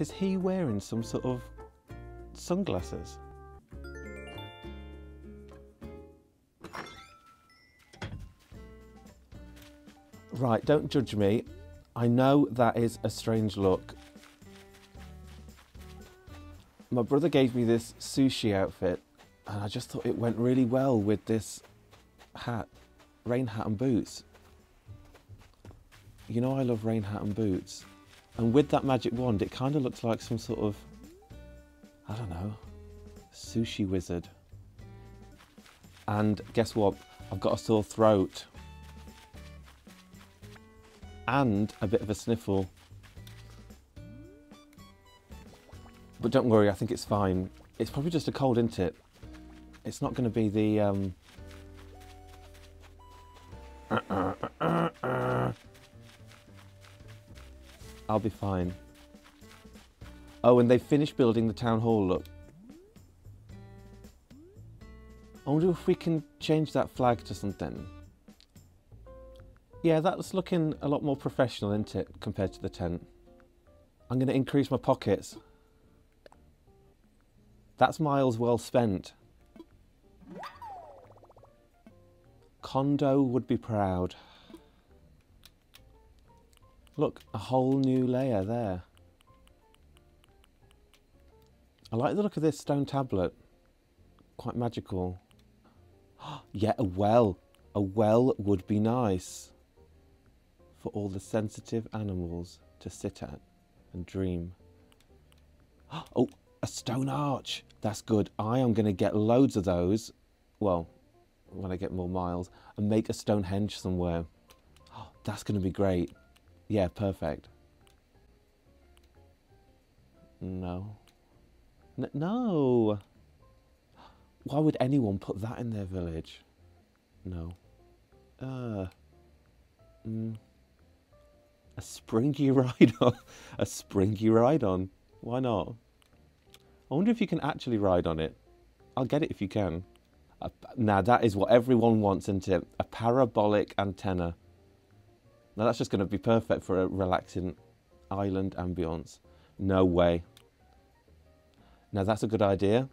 Is he wearing some sort of sunglasses? Right, don't judge me. I know that is a strange look. My brother gave me this sushi outfit and I just thought it went really well with this hat, rain hat and boots. You know I love rain hat and boots. And with that magic wand, it kind of looks like some sort of, I don't know, sushi wizard. And guess what? I've got a sore throat. And a bit of a sniffle. But don't worry, I think it's fine. It's probably just a cold, isn't it? It's not going to be the... Um... I'll be fine. Oh, and they've finished building the town hall, look. I wonder if we can change that flag to something. Yeah, that's looking a lot more professional, isn't it, compared to the tent. I'm going to increase my pockets. That's miles well spent. Kondo would be proud. Look, a whole new layer there. I like the look of this stone tablet. Quite magical. yeah, a well. A well would be nice for all the sensitive animals to sit at and dream. Oh, a stone arch. That's good. I am going to get loads of those. Well, when I get more miles and make a Stonehenge somewhere. Oh, that's going to be great. Yeah, perfect. No. N no. Why would anyone put that in their village? No. Uh. Mm. A springy ride on. a springy ride on. Why not? I wonder if you can actually ride on it. I'll get it if you can. Uh, now that is what everyone wants, isn't it? A parabolic antenna. Now that's just going to be perfect for a relaxing island ambience. No way. Now that's a good idea.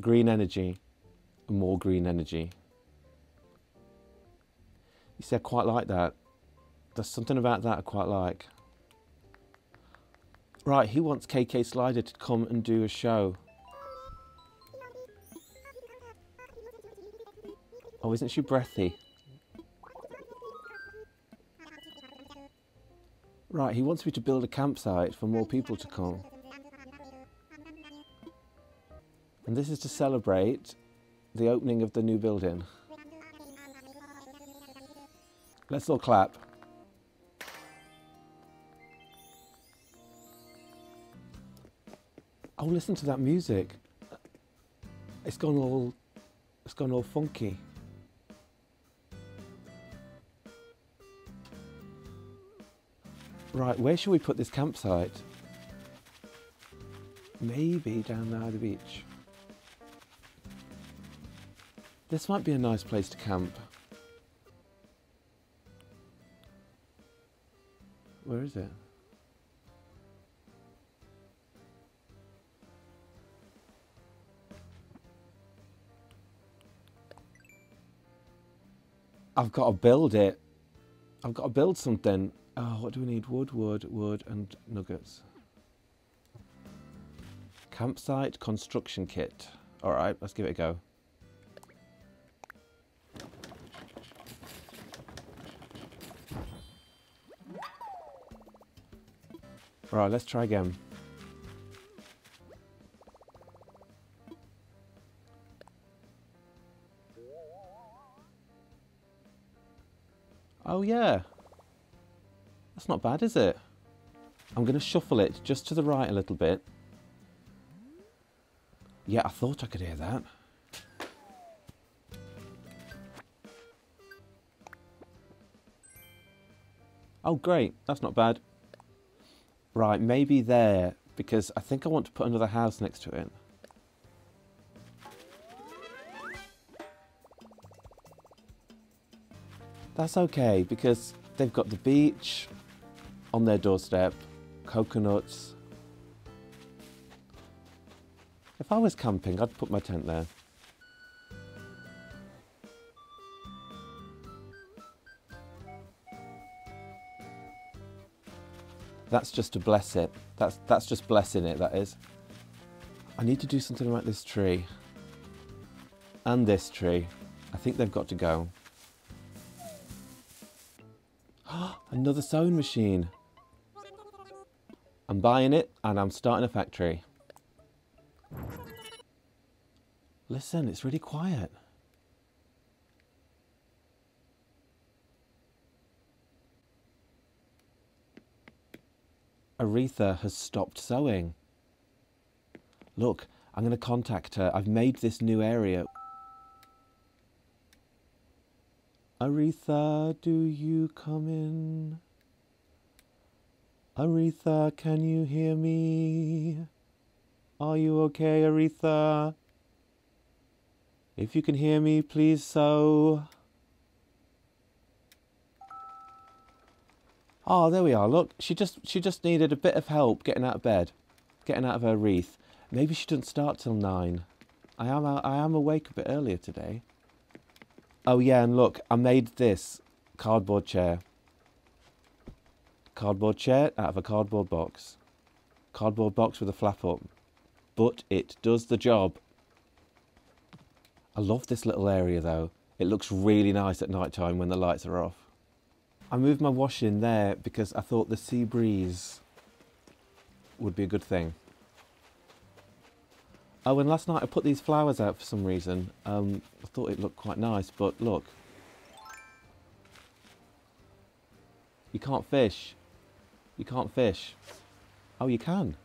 Green energy, more green energy. You see, I quite like that. There's something about that I quite like. Right, he wants KK Slider to come and do a show. Oh, isn't she breathy? Right, he wants me to build a campsite for more people to come. And this is to celebrate the opening of the new building. Let's all clap. Oh, listen to that music. It's gone all, it's gone all funky. Right, where should we put this campsite? Maybe down there at the beach. This might be a nice place to camp. Where is it? I've got to build it. I've got to build something. Oh, what do we need? Wood, wood, wood, and nuggets. Campsite construction kit. All right, let's give it a go. All right, let's try again. Oh yeah. That's not bad, is it? I'm going to shuffle it just to the right a little bit. Yeah, I thought I could hear that. Oh, great. That's not bad. Right, maybe there, because I think I want to put another house next to it. That's okay because they've got the beach on their doorstep, coconuts, If I was camping, I'd put my tent there. That's just to bless it. That's, that's just blessing it, that is. I need to do something about this tree. And this tree. I think they've got to go. Another sewing machine. Buying it and I'm starting a factory. Listen, it's really quiet. Aretha has stopped sewing. Look, I'm going to contact her. I've made this new area. Aretha, do you come in? Aretha, can you hear me? Are you okay, Aretha? If you can hear me, please so. Oh, there we are. Look, she just she just needed a bit of help getting out of bed, getting out of her wreath. Maybe she doesn't start till nine. I am I am awake a bit earlier today. Oh yeah, and look, I made this cardboard chair. Cardboard chair out of a cardboard box. Cardboard box with a flap up. But it does the job. I love this little area though. It looks really nice at night time when the lights are off. I moved my washing there because I thought the sea breeze would be a good thing. Oh, and last night I put these flowers out for some reason. Um, I thought it looked quite nice, but look. You can't fish. You can't fish. Oh, you can.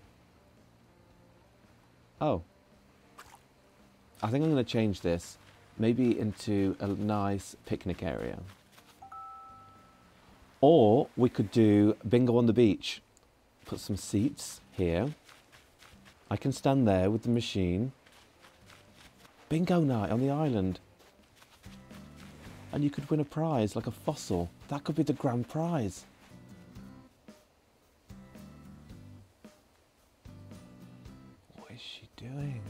Oh. I think I'm going to change this maybe into a nice picnic area. Or we could do bingo on the beach. Put some seats here. I can stand there with the machine. Bingo night on the island. And you could win a prize like a fossil. That could be the grand prize. Doing?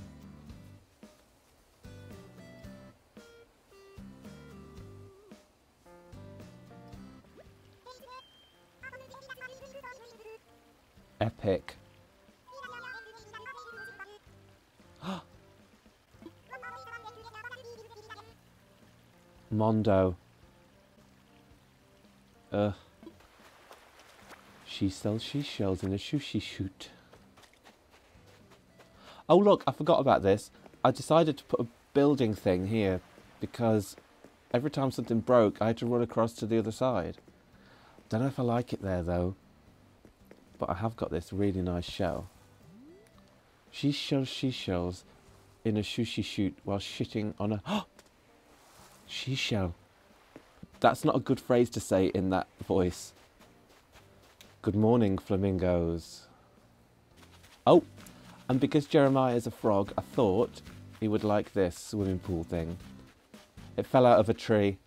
Epic. Mondo. Uh. She sells she shells in a sushi shoot. Oh look, I forgot about this. I decided to put a building thing here because every time something broke I had to run across to the other side. Don't know if I like it there though but I have got this really nice shell. She shells she shells in a sushi shoot while shitting on a she shell. That's not a good phrase to say in that voice. Good morning, flamingos. Oh, and because Jeremiah is a frog, I thought he would like this swimming pool thing. It fell out of a tree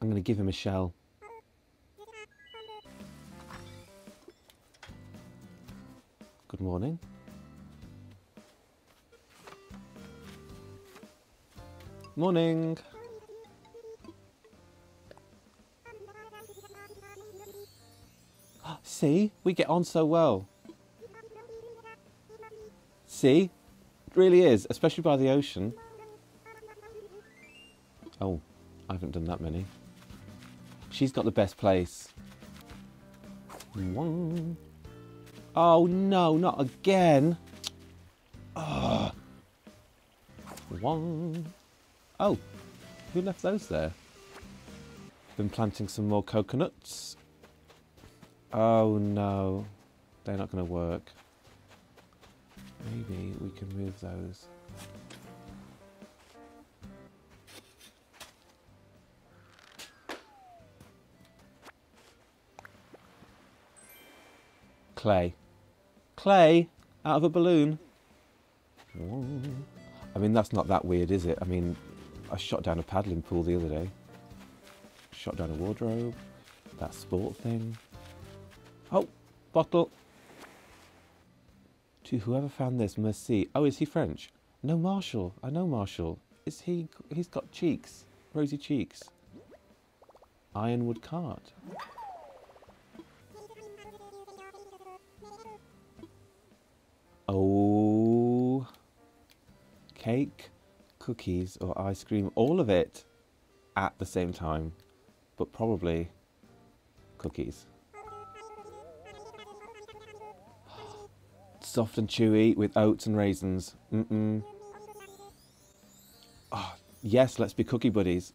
I'm going to give him a shell. See, we get on so well. See, it really is, especially by the ocean. Oh, I haven't done that many. She's got the best place. Oh no, not again. Oh. Oh, who left those there? Been planting some more coconuts. Oh no, they're not going to work. Maybe we can move those. clay. Clay out of a balloon. I mean, that's not that weird, is it? I mean, I shot down a paddling pool the other day. shot down a wardrobe. That sport thing. Bottle. To whoever found this, merci. Oh, is he French? No, Marshall. I know Marshall. Is he? He's got cheeks, rosy cheeks. Ironwood cart. Oh, cake, cookies, or ice cream, all of it at the same time, but probably cookies. Soft and chewy with oats and raisins. Mm-mm. Oh, yes, let's be cookie buddies.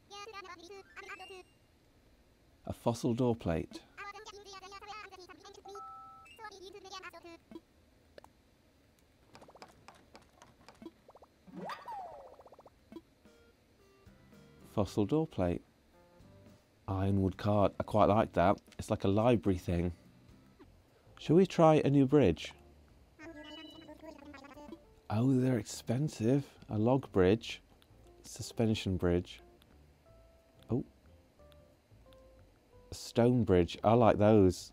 A fossil door plate. Fossil door plate. Ironwood cart. I quite like that. It's like a library thing. Shall we try a new bridge? Oh, they're expensive. A log bridge. Suspension bridge. Oh. A stone bridge. I like those.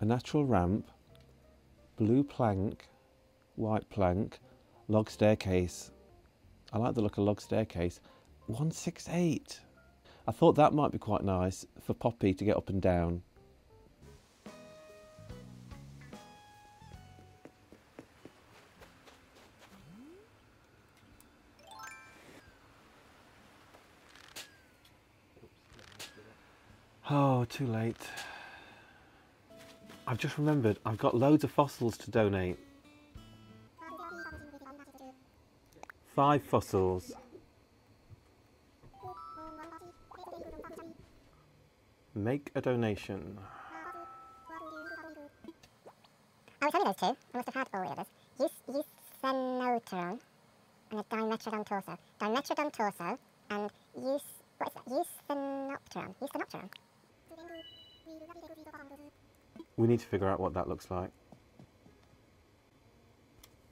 A natural ramp. Blue plank. White plank. Log staircase. I like the look of log staircase. 168. I thought that might be quite nice for Poppy to get up and down. Oh, too late. I've just remembered I've got loads of fossils to donate. Five fossils. Make a donation. Oh, I was only those two. I must have had all the others. Use, Euthenotron and a Dimetrodon torso. Dimetrodon torso and use, what is that? Euthenopteron. Euthenopteron. We need to figure out what that looks like.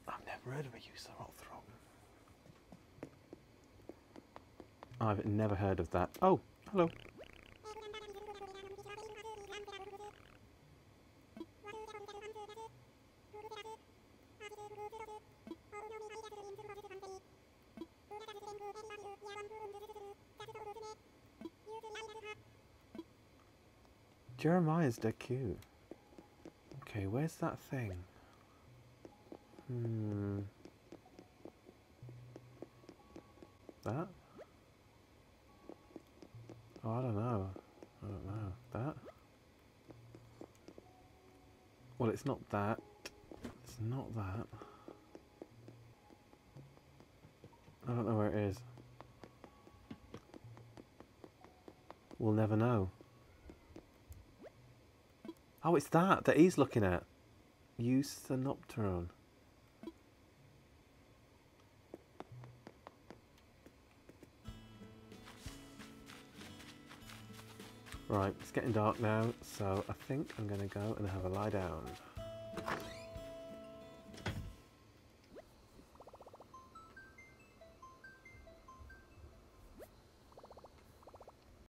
I've never heard of a Euthenopteron. I've never heard of that. Oh, hello. Jeremiah's dead cute. Okay, where's that thing? Hmm. That? Oh, I don't know. I don't know. That? Well, it's not that. It's not that. I don't know where it is. We'll never know. Oh, it's that that he's looking at. Euthenopteron. Right, it's getting dark now, so I think I'm going to go and have a lie down.